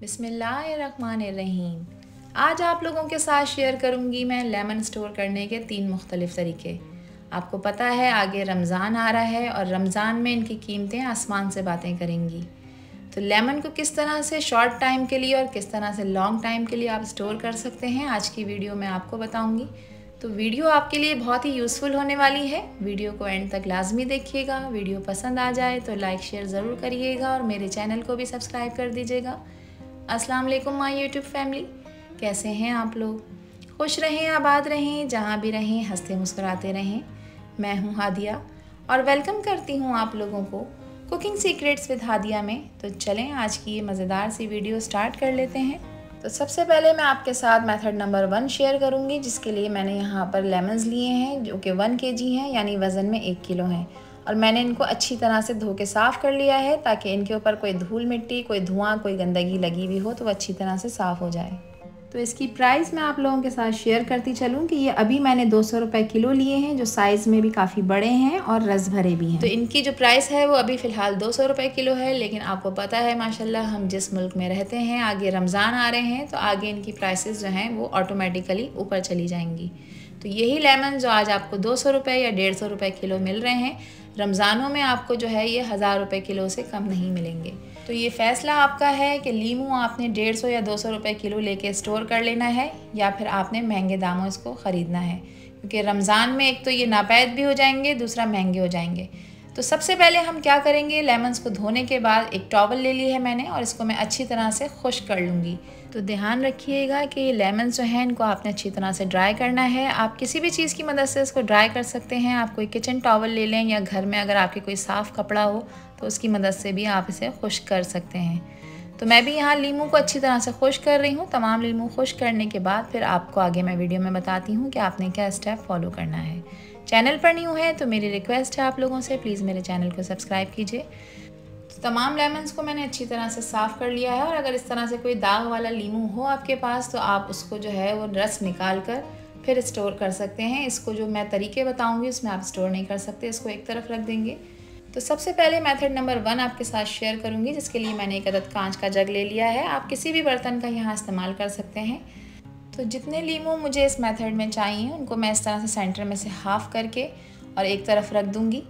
बिसमीम आज आप लोगों के साथ शेयर करूँगी मैं लेमन स्टोर करने के तीन मुख्तलिफ़ तरीके। आपको पता है, आगे रमज़ान आ रहा है और रमज़ान में इनकी कीमतें आसमान से बातें करेंगी। तो लेमन को किस तरह से शॉर्ट टाइम के लिए और किस तरह से लॉन्ग टाइम के लिए आप स्टोर कर सकते हैं, आज की वीडियो में आपको बताऊँगी। तो वीडियो आपके लिए बहुत ही यूज़फुल होने वाली है। वीडियो को एंड तक लाजमी देखिएगा। वीडियो पसंद आ जाए तो लाइक, शेयर ज़रूर करिएगा और मेरे चैनल को भी सब्सक्राइब कर दीजिएगा। अस्सलाम वालेकुम माय यूट्यूब फैमिली। कैसे हैं आप लोग? खुश रहें, आबाद रहें, जहाँ भी रहें, हँसते मुस्कुराते रहें। मैं हूँ हादिया और वेलकम करती हूँ आप लोगों को कुकिंग सीक्रेट्स विद हादिया में। तो चलें, आज की ये मज़ेदार सी वीडियो स्टार्ट कर लेते हैं। तो सबसे पहले मैं आपके साथ मेथड नंबर वन शेयर करूँगी, जिसके लिए मैंने यहाँ पर लेमन्स लिए हैं, जो कि वन के जी हैं, यानी वज़न में एक किलो हैं। और मैंने इनको अच्छी तरह से धो के साफ़ कर लिया है ताकि इनके ऊपर कोई धूल मिट्टी कोई धुआँ कोई गंदगी लगी हुई हो तो वो अच्छी तरह से साफ़ हो जाए। तो इसकी प्राइस मैं आप लोगों के साथ शेयर करती चलूँ कि ये अभी मैंने दो सौ रुपये किलो लिए हैं जो साइज़ में भी काफ़ी बड़े हैं और रस भरे भी हैं। तो इनकी जो प्राइस है वो अभी फ़िलहाल दो सौ रुपये किलो है लेकिन आपको पता है माशाल्लाह हम जिस मुल्क में रहते हैं आगे रमज़ान आ रहे हैं तो आगे इनकी प्राइसेस जो हैं वो ऑटोमेटिकली ऊपर चली जाएँगी। तो यही लेमन जो आज आपको दो सौ रुपये या डेढ़ सौ रुपये किलो मिल रहे हैं रमज़ानों में आपको जो है ये हज़ार रुपये किलो से कम नहीं मिलेंगे। तो ये फ़ैसला आपका है कि लीमू आपने डेढ़ सौ या दो सौ रुपये किलो लेके स्टोर कर लेना है या फिर आपने महँगे दामों इसको ख़रीदना है। क्योंकि रमज़ान में एक तो ये नापैद भी हो जाएँगे, दूसरा महँगे हो जाएँगे। तो सबसे पहले हम क्या करेंगे? लेमन्स को धोने के बाद एक टॉवल ले ली है मैंने और इसको मैं अच्छी तरह से खुश कर लूँगी। तो ध्यान रखिएगा कि ये लेमन जो हैं, इनको आपने अच्छी तरह से ड्राई करना है। आप किसी भी चीज़ की मदद से इसको ड्राई कर सकते हैं। आप कोई किचन टॉवल ले लें या घर में अगर आपके कोई साफ़ कपड़ा हो तो उसकी मदद से भी आप इसे खुश कर सकते हैं। तो मैं भी यहाँ लीमू को अच्छी तरह से खुश कर रही हूँ। तमाम लीमू खुश करने के बाद फिर आपको आगे मैं वीडियो में बताती हूँ कि आपने क्या स्टेप फॉलो करना है। चैनल पर न्यू है तो मेरी रिक्वेस्ट है आप लोगों से, प्लीज़ मेरे चैनल को सब्सक्राइब कीजिए। तो तमाम लेमन्स को मैंने अच्छी तरह से साफ़ कर लिया है, और अगर इस तरह से कोई दाग वाला लीमू हो आपके पास तो आप उसको जो है वो रस निकाल कर फिर स्टोर कर सकते हैं। इसको जो मैं तरीके बताऊँगी, उसमें आप स्टोर नहीं कर सकते, इसको एक तरफ़ रख देंगे। तो सबसे पहले मेथड नंबर वन आपके साथ शेयर करूँगी, जिसके लिए मैंने एक अदद कांच का जग ले लिया है। आप किसी भी बर्तन का यहाँ इस्तेमाल कर सकते हैं। तो जितने लीमू मुझे इस मेथड में चाहिए, उनको मैं इस तरह से सेंटर में से हाफ़ करके और एक तरफ़ रख दूँगी।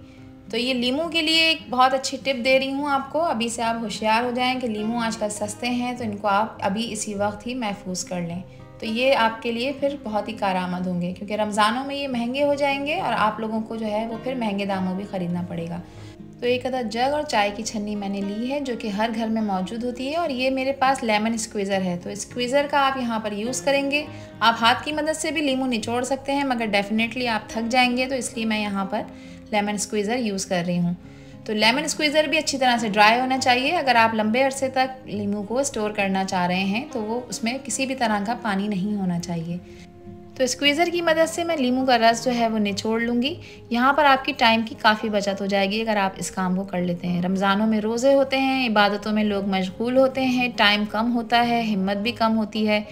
तो ये लीमू के लिए एक बहुत अच्छी टिप दे रही हूँ आपको। अभी से आप होशियार हो जाएँ कि लीमू आजकल सस्ते हैं तो इनको आप अभी इसी वक्त ही महफूज कर लें। तो ये आपके लिए फिर बहुत ही कारआमद होंगे, क्योंकि रमज़ानों में ये महँगे हो जाएँगे और आप लोगों को जो है वो फिर महँगे दामों भी ख़रीदना पड़ेगा। तो एक अदा जग और चाय की छन्नी मैंने ली है, जो कि हर घर में मौजूद होती है और ये मेरे पास लेमन स्क्वीज़र है। तो स्क्वीज़र का आप यहाँ पर यूज़ करेंगे। आप हाथ की मदद से भी लीमू निचोड़ सकते हैं, मगर डेफिनेटली आप थक जाएँगे तो इसलिए मैं यहाँ पर लेमन स्क्वीज़र यूज़ कर रही हूँ। तो लेमन स्क्वीज़र भी अच्छी तरह से ड्राई होना चाहिए। अगर आप लंबे अरसे तक लीमू को स्टोर करना चाह रहे हैं तो वो उसमें किसी भी तरह का पानी नहीं होना चाहिए। तो स्क्वीज़र की मदद से मैं लीमू का रस जो है वो निचोड़ लूँगी। यहाँ पर आपकी टाइम की काफ़ी बचत हो जाएगी अगर आप इस काम को कर लेते हैं। रमज़ानों में रोज़े होते हैं, इबादतों में लोग मशगूल होते हैं टाइम कम होता है, हिम्मत भी कम होती है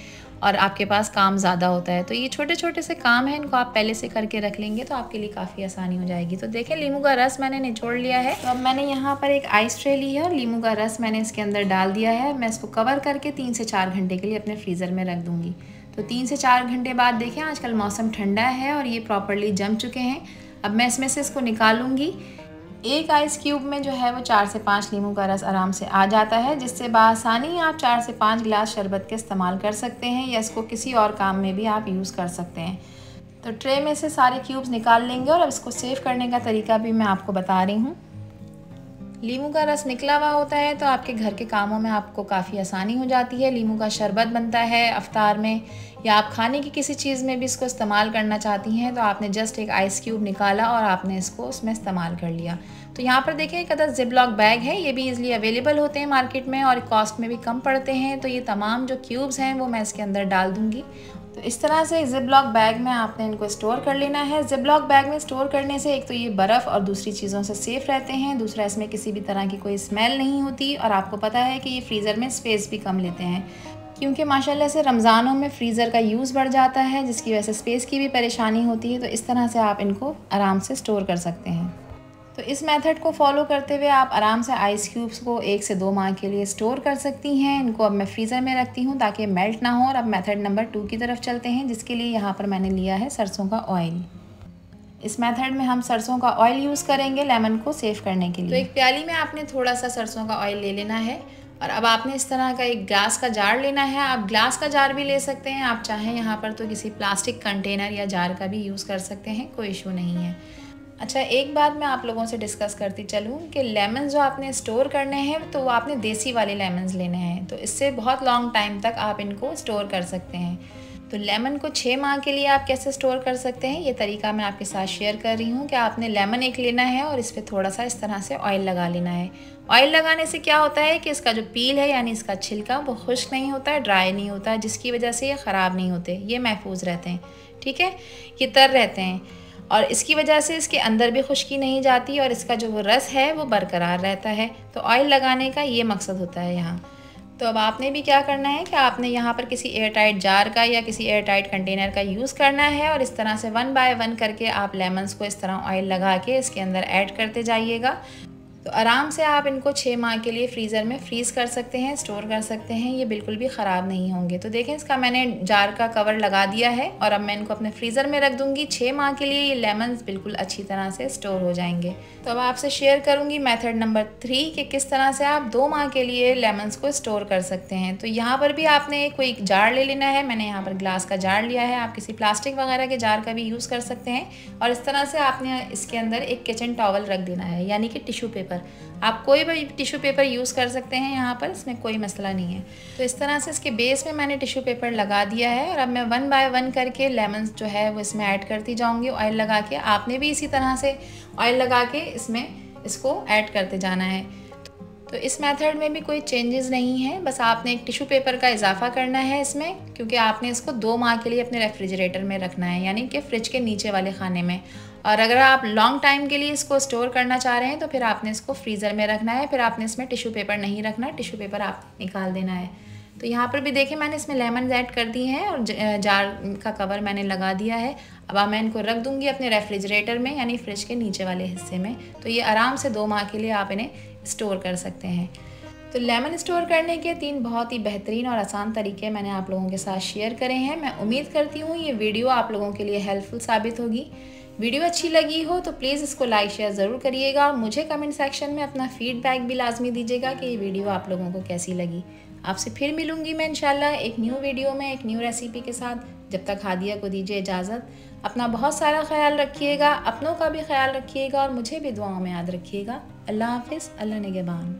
और आपके पास काम ज़्यादा होता है। तो ये छोटे छोटे से काम हैं, इनको आप पहले से करके रख लेंगे तो आपके लिए काफ़ी आसानी हो जाएगी। तो देखें, लीमू का रस मैंने निचोड़ लिया है। तो अब मैंने यहाँ पर एक आइस ट्रे ली है और लीमू का रस मैंने इसके अंदर डाल दिया है। मैं इसको कवर करके तीन से चार घंटे के लिए अपने फ्रीज़र में रख दूँगी। तो तीन से चार घंटे बाद देखें, आजकल मौसम ठंडा है और ये प्रॉपरली जम चुके हैं। अब मैं इसमें से इसको निकालूँगी। एक आइस क्यूब में जो है वो चार से पाँच नींबू का रस आराम से आ जाता है, जिससे बसानी आप चार से पाँच गिलास शरबत के इस्तेमाल कर सकते हैं या इसको किसी और काम में भी आप यूज़ कर सकते हैं। तो ट्रे में से सारे क्यूब्स निकाल लेंगे और अब इसको सेव करने का तरीका भी मैं आपको बता रही हूँ। लीमू का रस निकला हुआ होता है तो आपके घर के कामों में आपको काफ़ी आसानी हो जाती है। लीमू का शरबत बनता है अफ्तार में, या आप खाने की किसी चीज़ में भी इसको इस्तेमाल करना चाहती हैं तो आपने जस्ट एक आइस क्यूब निकाला और आपने इसको उसमें इस्तेमाल कर लिया। तो यहाँ पर देखें एक अदर जिबलॉक बैग है, ये भी इजली अवेलेबल होते हैं मार्केट में और कॉस्ट में भी कम पड़ते हैं। तो ये तमाम जो क्यूब्स हैं, वो मैं इसके अंदर डाल दूँगी। तो इस तरह से जिप ब्लॉक बैग में आपने इनको स्टोर कर लेना है। जिप ब्लॉक बैग में स्टोर करने से एक तो ये बर्फ़ और दूसरी चीज़ों से सेफ़ रहते हैं, दूसरा इसमें किसी भी तरह की कोई स्मेल नहीं होती और आपको पता है कि ये फ्रीज़र में स्पेस भी कम लेते हैं। क्योंकि माशाल्लाह से रमज़ानों में फ्रीज़र का यूज़ बढ़ जाता है, जिसकी वजह से स्पेस की भी परेशानी होती है तो इस तरह से आप इनको आराम से स्टोर कर सकते हैं। तो इस मेथड को फॉलो करते हुए आप आराम से आइस क्यूब्स को एक से दो माह के लिए स्टोर कर सकती हैं। इनको अब मैं फ्रीज़र में रखती हूँ ताकि मेल्ट ना हो और अब मेथड नंबर टू की तरफ़ चलते हैं जिसके लिए यहाँ पर मैंने लिया है सरसों का ऑयल। इस मेथड में हम सरसों का ऑयल यूज़ करेंगे लेमन को सेव करने के लिए। तो एक प्याली में आपने थोड़ा सा सरसों का ऑयल ले लेना है और अब आपने इस तरह का एक ग्लास का जार लेना है। आप ग्लास का जार भी ले सकते हैं आप चाहें यहाँ पर तो किसी प्लास्टिक कंटेनर या जार का भी यूज़ कर सकते हैं कोई इशू नहीं है। अच्छा एक बात मैं आप लोगों से डिस्कस करती चलूँ कि लेमन जो आपने स्टोर करने हैं तो वो आपने देसी वाले लेमन्स लेने हैं। तो इससे बहुत लॉन्ग टाइम तक आप इनको स्टोर कर सकते हैं। तो लेमन को छः माह के लिए आप कैसे स्टोर कर सकते हैं? ये तरीका मैं आपके साथ शेयर कर रही हूँ कि आपने लेमन एक लेना है और इस पर थोड़ा सा इस तरह से ऑयल लगा लेना है। ऑयल लगाने से क्या होता है कि इसका जो पील है, यानी इसका छिलका, वो खुश्क नहीं होता है ड्राई नहीं होता, जिसकी वजह से ये ख़राब नहीं होते, ये महफूज रहते हैं। ठीक है? ये तर रहते हैं। और इसकी वजह से इसके अंदर भी खुश्की नहीं जाती और इसका जो वो रस है वो बरकरार रहता है। तो ऑयल लगाने का ये मकसद होता है यहाँ। तो अब आपने भी क्या करना है कि आपने यहाँ पर किसी एयर टाइट जार का या किसी एयर टाइट कंटेनर का यूज़ करना है और इस तरह से वन बाय वन करके आप लेमन्स को इस तरह ऑयल लगा के इसके अंदर ऐड करते जाइएगा। तो आराम से आप इनको छः माह के लिए फ्रीज़र में फ्रीज़ कर सकते हैं स्टोर कर सकते हैं, ये बिल्कुल भी ख़राब नहीं होंगे। तो देखें, इसका मैंने जार का कवर लगा दिया है और अब मैं इनको अपने फ्रीज़र में रख दूँगी। छः माह के लिए ये लेमन्स बिल्कुल अच्छी तरह से स्टोर हो जाएँगे। तो अब आपसे शेयर करूँगी मैथड नंबर थ्री कि किस तरह से आप दो माह के लिए लेमन्स को स्टोर कर सकते हैं। तो यहाँ पर भी आपने कोई जार ले लेना है। मैंने यहाँ पर ग्लास का जार लिया है। आप किसी प्लास्टिक वगैरह के जार का भी यूज़ कर सकते हैं। और इस तरह से आपने इसके अंदर एक किचन टॉवल रख देना है, यानी कि टिशू पेपर पेपर आप कोई भी टिश्यू पेपर यूज़ कर सकते हैं यहाँ पर, इसमें कोई मसला नहीं है। तो इस तरह से इसके बेस में मैंने टिश्यू पेपर लगा दिया है और अब मैं वन बाय वन करके लेमन जो है वो इसमें ऐड करती जाऊँगी ऑयल लगा के। आपने भी इसी तरह से ऑयल लगा के इसमें इसको ऐड करते जाना है। तो इस मेथड में भी कोई चेंजेस नहीं है, बस आपने एक टिश्यू पेपर का इजाफा करना है इसमें, क्योंकि आपने इसको दो माह के लिए अपने रेफ्रिजरेटर में रखना है, यानी कि फ्रिज के नीचे वाले खाने में। और अगर आप लॉन्ग टाइम के लिए इसको स्टोर करना चाह रहे हैं तो फिर आपने इसको फ्रीज़र में रखना है, फिर आपने इसमें टिश्यू पेपर नहीं रखना टिश्यू पेपर आप निकाल देना है। तो यहाँ पर भी देखें मैंने इसमें लेमन ऐड कर दिए हैं और जार का कवर मैंने लगा दिया है। अब मैं इनको रख दूँगी अपने रेफ्रिजरेटर में, यानी फ्रिज के नीचे वाले हिस्से में। तो ये आराम से दो माह के लिए आप इन्हें स्टोर कर सकते हैं। तो लेमन स्टोर करने के तीन बहुत ही बेहतरीन और आसान तरीके मैंने आप लोगों के साथ शेयर करे हैं। मैं उम्मीद करती हूँ ये वीडियो आप लोगों के लिए हेल्पफुल साबित होगी। वीडियो अच्छी लगी हो तो प्लीज़ इसको लाइक, शेयर ज़रूर करिएगा और मुझे कमेंट सेक्शन में अपना फीडबैक भी लाजमी दीजिएगा कि ये वीडियो आप लोगों को कैसी लगी। आपसे फिर मिलूँगी मैं इंशाल्लाह एक न्यू वीडियो में, एक न्यू रेसिपी के साथ। जब तक हादिया को दीजिए इजाज़त। अपना बहुत सारा ख्याल रखिएगा, अपनों का भी ख्याल रखिएगा और मुझे भी दुआओं में याद रखिएगा। अल्लाह हाफिज़, अल्लाह निगेबान